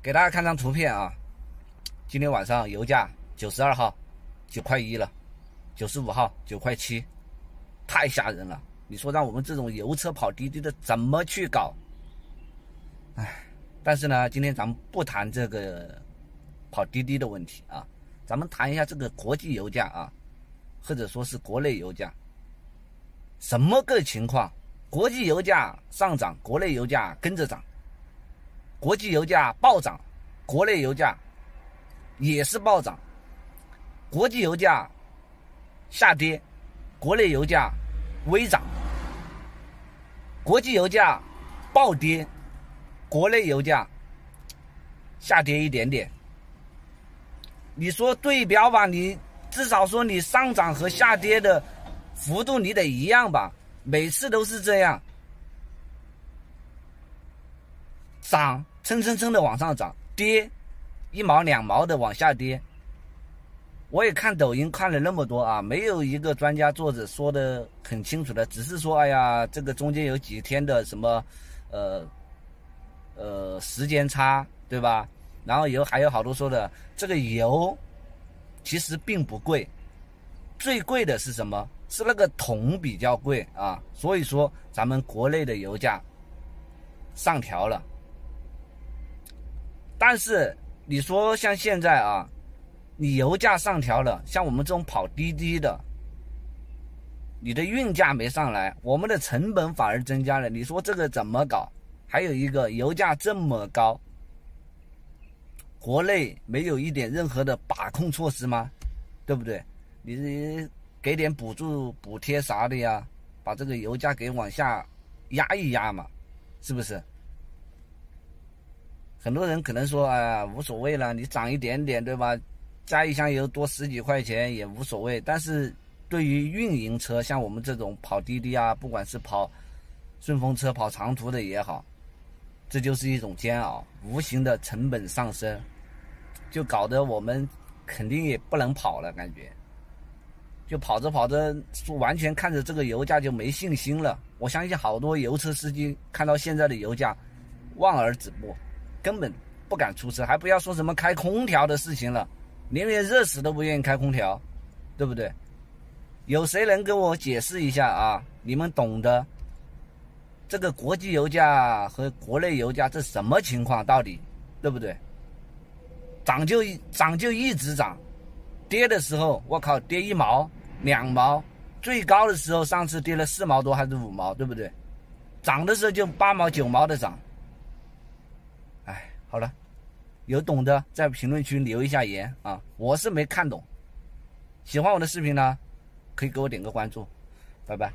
给大家看张图片啊，今天晚上油价九十二号九块一了，九十五号九块七，太吓人了。你说让我们这种油车跑滴滴的怎么去搞？唉，但是呢，今天咱们不谈这个跑滴滴的问题啊，咱们谈一下这个国际油价啊，或者说是国内油价，什么个情况？国际油价上涨，国内油价跟着涨；国际油价暴涨，国内油价也是暴涨；国际油价下跌，国内油价微涨；国际油价暴跌，国内油价下跌一点点。你说对标吧，你至少说你上涨和下跌的幅度你得一样吧？每次都是这样，涨蹭蹭蹭的往上涨，跌一毛两毛的往下跌。我也看抖音看了那么多啊，没有一个专家作者说的很清楚的，只是说，哎呀，这个中间有几天的什么，呃，呃，时间差，对吧？然后有还有好多说的，这个油其实并不贵，最贵的是什么？是那个铜比较贵啊，所以说咱们国内的油价上调了。但是你说像现在啊，你油价上调了，像我们这种跑滴滴的，你的运价没上来，我们的成本反而增加了。你说这个怎么搞？还有一个油价这么高，国内没有一点任何的把控措施吗？对不对？你。给点补助、补贴啥的呀，把这个油价给往下压一压嘛，是不是？很多人可能说，哎，无所谓了，你涨一点点，对吧？加一箱油多十几块钱也无所谓。但是对于运营车，像我们这种跑滴滴啊，不管是跑顺风车、跑长途的也好，这就是一种煎熬，无形的成本上升，就搞得我们肯定也不能跑了，感觉。就跑着跑着，完全看着这个油价就没信心了。我相信好多油车司机看到现在的油价，望而止步，根本不敢出车，还不要说什么开空调的事情了，连连热死都不愿意开空调，对不对？有谁能给我解释一下啊？你们懂得这个国际油价和国内油价这什么情况？到底对不对？涨就涨就一直涨，跌的时候我靠跌一毛。两毛，最高的时候上次跌了四毛多还是五毛，对不对？涨的时候就八毛九毛的涨。好了，有懂的在评论区留一下言啊，我是没看懂。喜欢我的视频呢，可以给我点个关注，拜拜。